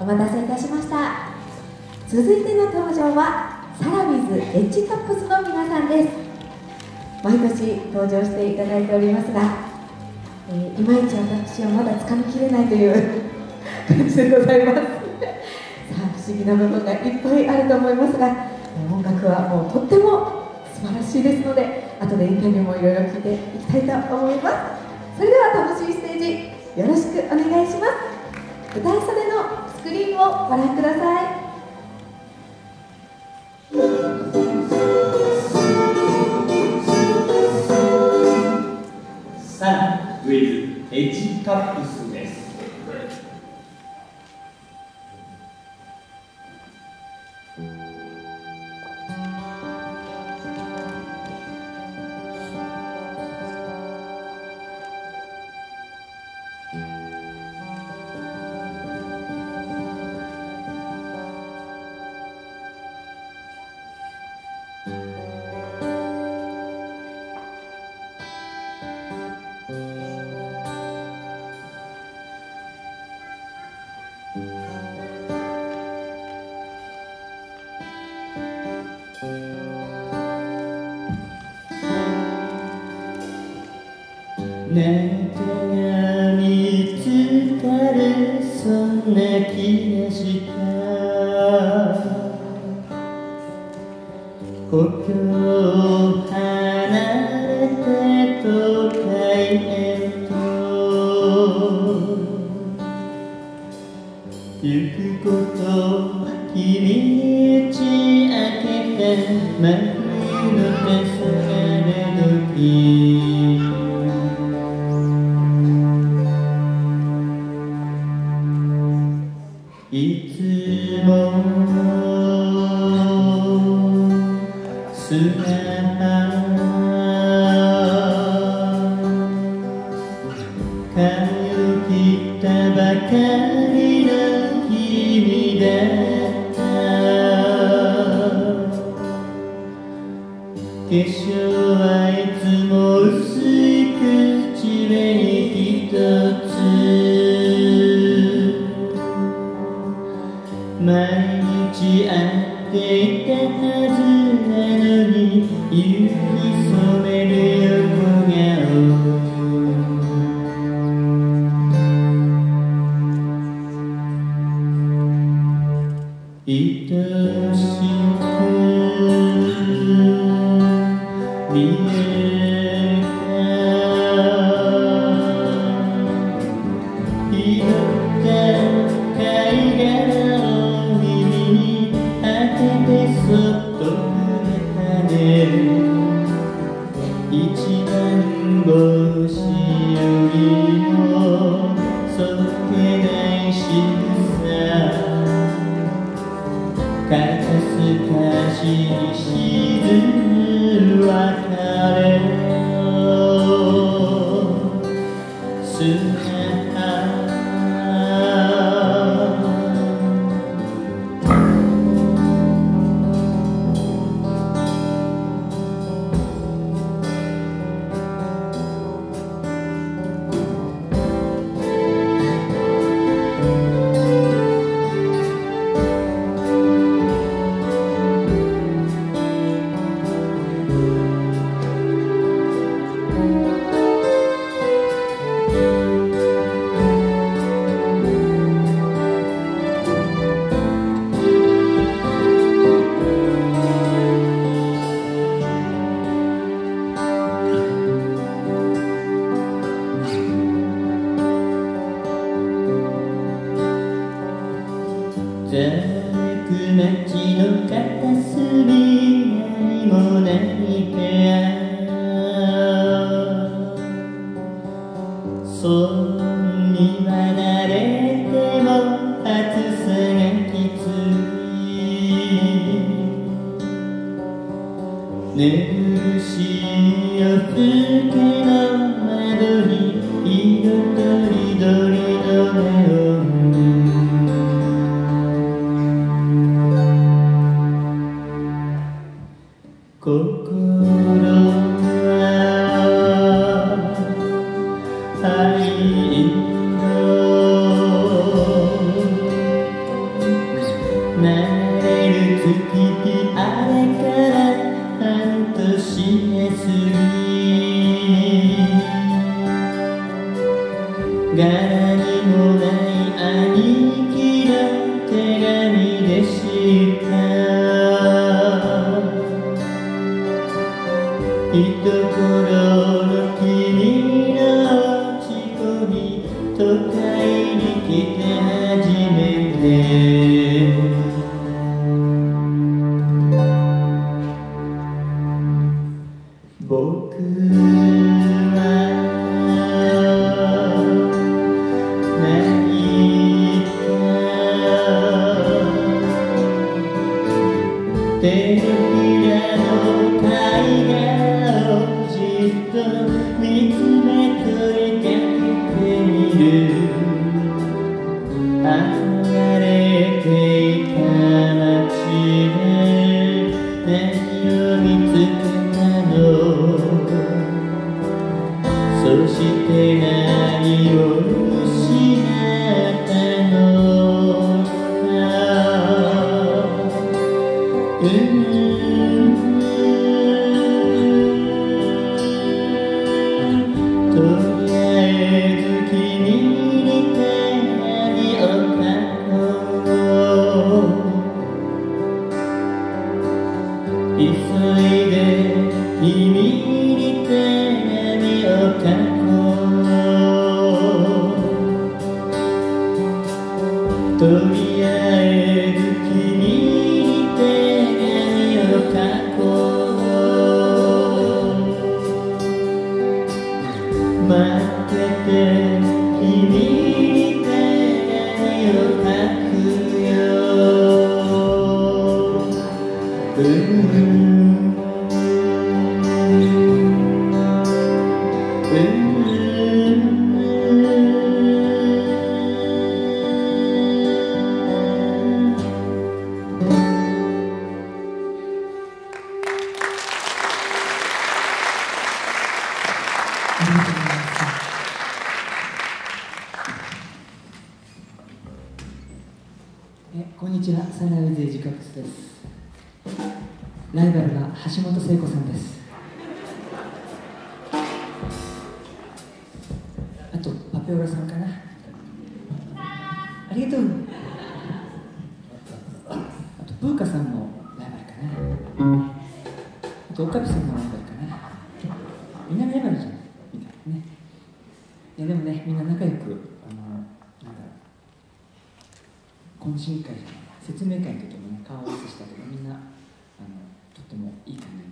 お待たせいたしました。続いての登場はサラビズエッジカップスの皆さんです。毎年登場していただいておりますが、えー、いまいち私はまだつかみきれないという 感じでございます。さあ不思議な部分がいっぱいあると思いますが音楽はもうとっても素晴らしいですので後でインタビューもいろいろ聞いていきたいと思います。それでは楽しいステージよろしくお願いします。舞台袖のスクリーンをご覧ください。サンウィズエッジカップスなたが見つかるそんな気がした故郷を離れて都会へと行くこと君に打ち明けた真冬の黄昏髪見街の片隅何もない部屋そうなれる月日あれから半年過ぎ柄にもない兄貴の手紙でした。一頃なライバルじゃん。みたいなね。いや、でもね、みんな仲良く、あの、なんだろう。懇親会じゃない説明会の時もね顔合わせしたけどみんなあのとってもいい感じに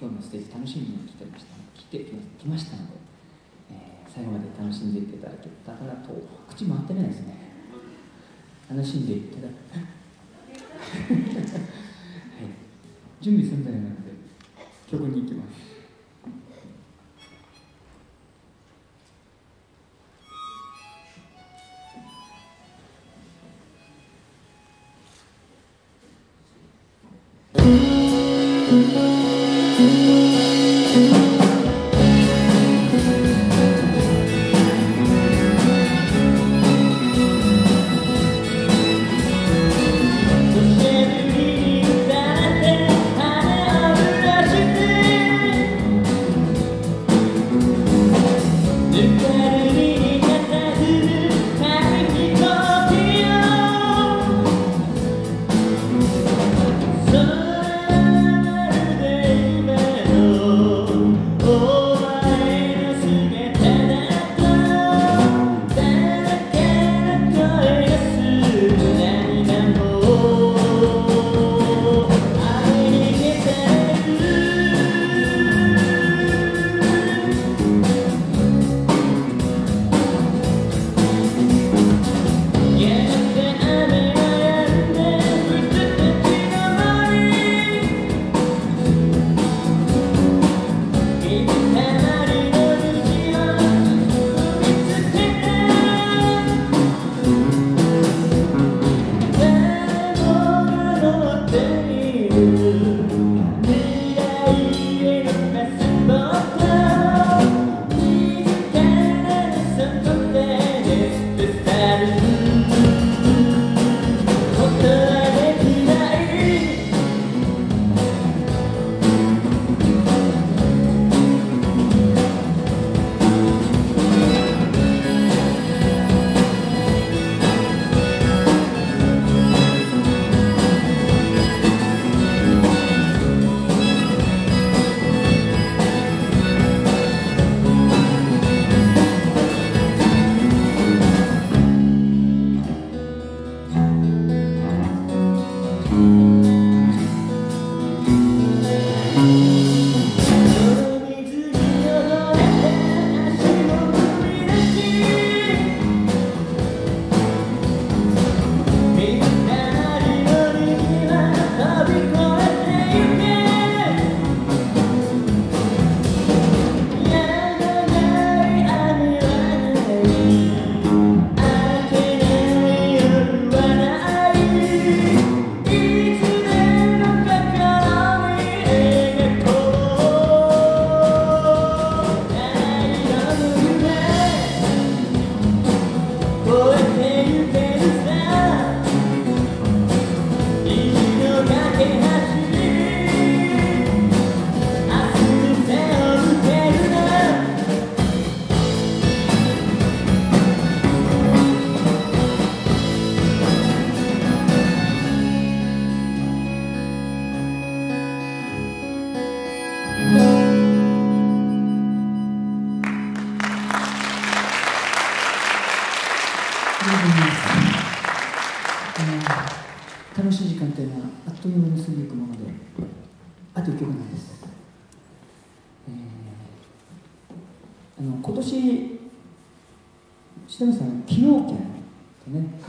今日のステージ楽しみに来てました来て来ましたので、えー最後まで楽しんでいっていただけたらと口回ってないですね楽しんでいっていただはい準備するんじゃないので曲に行きます「そ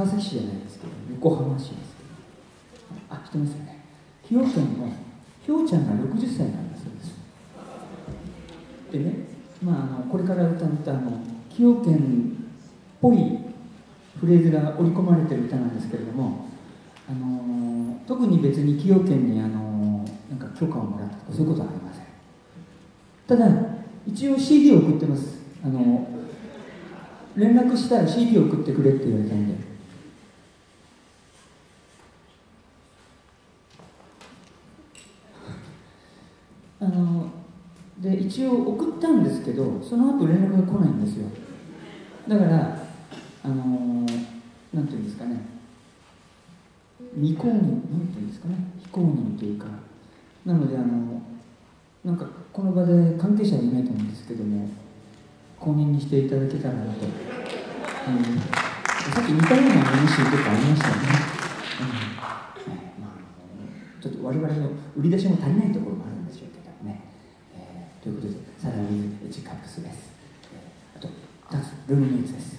川崎市じゃないですけど横浜市ですけどあ知ってますよね。崎陽軒のひょうちゃんが60歳なんだそうです。でね、まあ、あのこれから歌ったあの崎陽軒っぽいフレーズが織り込まれてる歌なんですけれども、あのー特に別に崎陽軒に、あのーなんか許可をもらったとかそういうことはありません。ただ一応 CD を送ってます、あの連絡したら CD を送ってくれって言われたんであので一応送ったんですけどその後連絡が来ないんですよ。だからあのなんていうんですかね。未公認なんていうんですかね。非公認というか。なのであのなんかこの場で関係者はいないと思うんですけども公認にしていただけたらなと、うん、さっき似たような話結構ありましたよね、うん。まあ、ちょっと我々の売り出しも足りないところもあるんでしょうけどね、えーということでサラミズエッジカップスです、あとダンスルームメイツです。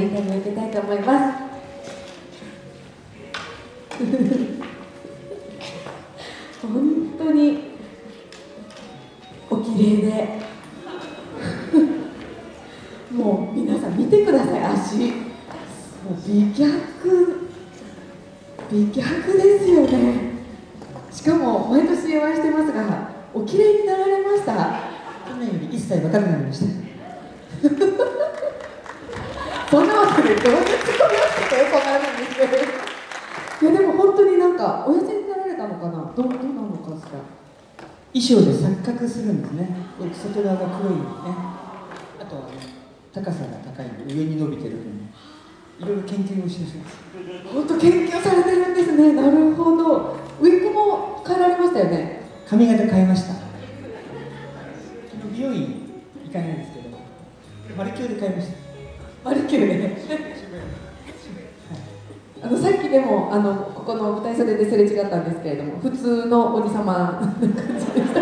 インタビューを受けたいと思います。本当にお綺麗で。もう皆さん見てください。足。もう美脚。美脚ですよね。しかも毎年お会いしてますがお綺麗になられました。去年より一切若くなりましたそんなわけでどういうツッコミをしててよくわからないんですけどいやでも本当になんかお痩せになられたのかな？どうどうなのかしら？衣装で錯覚するんですね。外側が黒いんでね。あとはね高さが高いんで上に伸びてる分いろいろ研究をしてします本当研究されてるんですね。なるほど。ウィッグも変えられましたよね。髪型変えました。美容院行かないんですけどマリキューで変えましたマリキューねあのさっきでもあのここの舞台袖ですれ違ったんですけれども普通のおじさまな感じでした。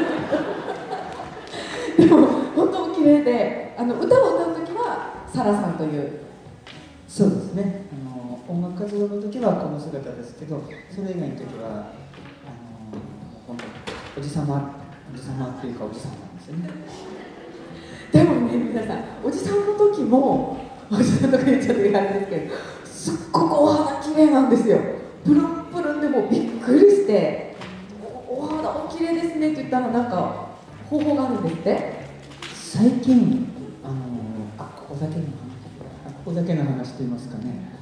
でも本当お綺麗であの歌を歌う時はサラさんという。そうですね。あの音楽活動の時はこの姿ですけどそれ以外の時はあの本当おじさまおじさまっていうかおじさんなんですよね。でもね皆さんおじさんの時もおじさんとか言っちゃってあれですけどすっごくお肌綺麗なんですよ。プルンプルンでもびっくりしておお肌お綺麗ですねって言ったらなんか方法があるんですって。最近あのあここだけの話あここだけの話と言いますかね。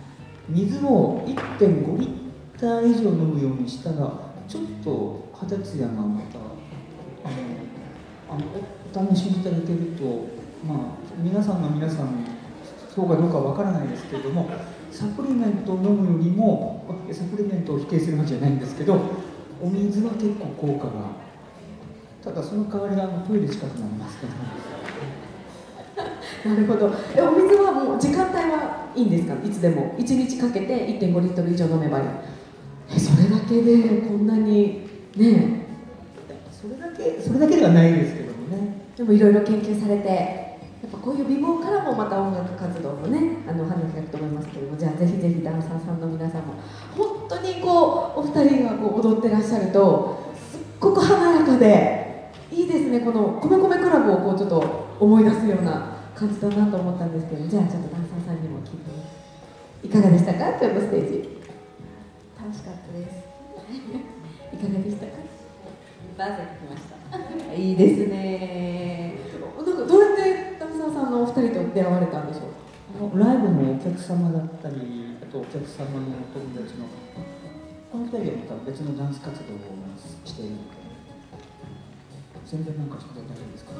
水を1.5リッター以上飲むようにしたらちょっと肌ツヤがまたあのあのお試しいただけるとまあ皆さんが皆さんそうかどうかわからないですけれどもサプリメントを飲むよりもあサプリメントを否定するわけじゃないんですけどお水は結構効果がただその代わりがあのトイレ近くなります。けどなるほど。えお水はもう時間帯はいいんですか？いつでも。1日かけて1.5リットル以上飲めばいい。えそれだけでこんなにねそれだけそれだけではないですけどもね。でもいろいろ研究されてやっぱこういう美貌からもまた音楽活動もねあの花開くと思いますけどもじゃあぜひぜひダンサーさんの皆さんも本当にこうお二人がこう踊ってらっしゃるとすっごく華やかでいいですね。この米米クラブをこうちょっと思い出すような感じだなと思ったんですけどじゃあちょっとダンサーさんにも聞いていかがでしたか？今日のステージ。楽しかったです。いかがでしたか？バーゼ来ました。いいですね。なんかどうやってダンサーさんのお二人と出会われたんでしょうライブのお客様だったりあとお客様のお友達のこの二人はまた別のダンス活動をしているので。宣伝なんかして大丈夫ですか？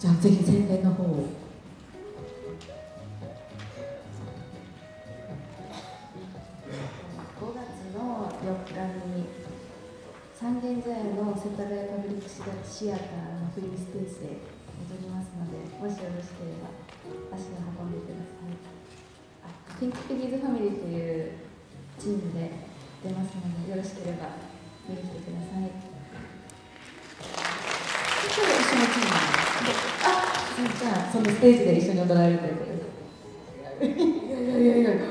じゃあぜひ宣伝の方を。5月の4日に三軒茶屋の世田谷パブリックシアターのフリーステージで踊りますのでもしよろしければ足を運んでください。あピンクペギーズファミリーというチームで出ますのでよろしければ見に来てください。今日は一緒のチームなん。ですあじゃあそのステージで一緒に踊られるということですいやいやいやいや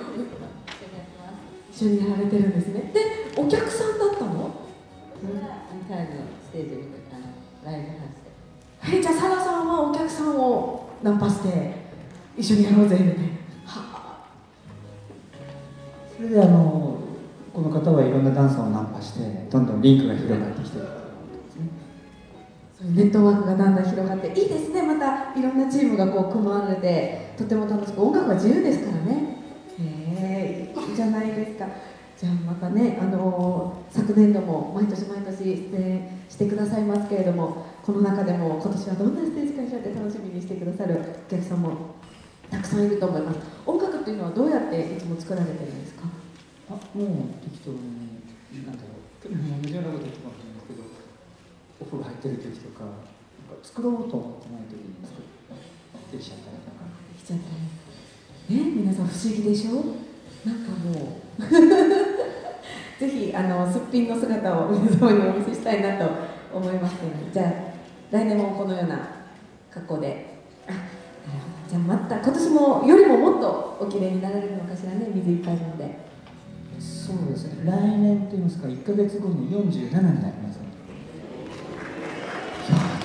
一緒にやられてるんですね。でお客さんだったの？2回のステージをあのライブハウス。えじゃあサラさんはお客さんをナンパして一緒にやろうぜみたいなはそれであのこの方はいろんなダンサーをナンパしてどんどんリンクが広がってきてる。ネットワークがだんだん広がっていいですねまたいろんなチームがこう組まれてとても楽しく音楽は自由ですからね。へえいいじゃないですか。じゃあまたね、あの昨年度も毎年毎年出演してくださいますけれどもこの中でも今年はどんなステージ会社で楽しみにしてくださるお客さんもたくさんいると思います。音楽っていうのはどうやっていつも作られてるんですか？あもう適当になん。だろう同じようなこと言ってかもしれないですけどお風呂入ってる時とかなんか作ろうと思ってない時に作ってきちゃったりとかできちゃったね皆さん不思議でしょ？なんかもう ぜひあのすっぴんの姿を皆様にお見せしたいなと思いますので。じゃあ来年もこのような格好で。じゃあまた今年もよりももっとお綺麗になられるのかしらね水いっぱい飲んで。そうですね。来年と言いますか1か月後に47になります。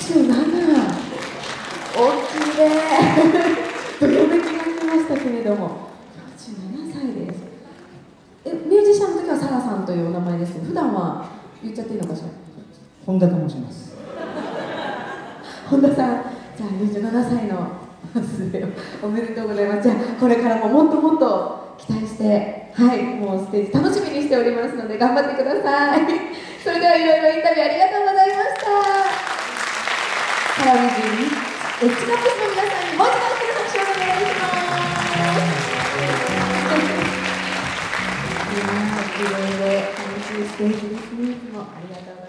47大きいねどよめきが来ましたけれども。47歳です。えミュージシャンの時はサラさんというお名前です。けど普段は言っちゃっていいのかしら？本田と申します本田さんじゃあ27歳の末をおめでとうございます。じゃあこれからももっともっと期待してはいもうステージ楽しみにしておりますので頑張ってください。それではいろいろインタビューありがとうございました。ハラミズにエッジカップスの皆さんにもう一度拍手をお願いします。いやー綺麗で楽しいステージですね。いつもありがとう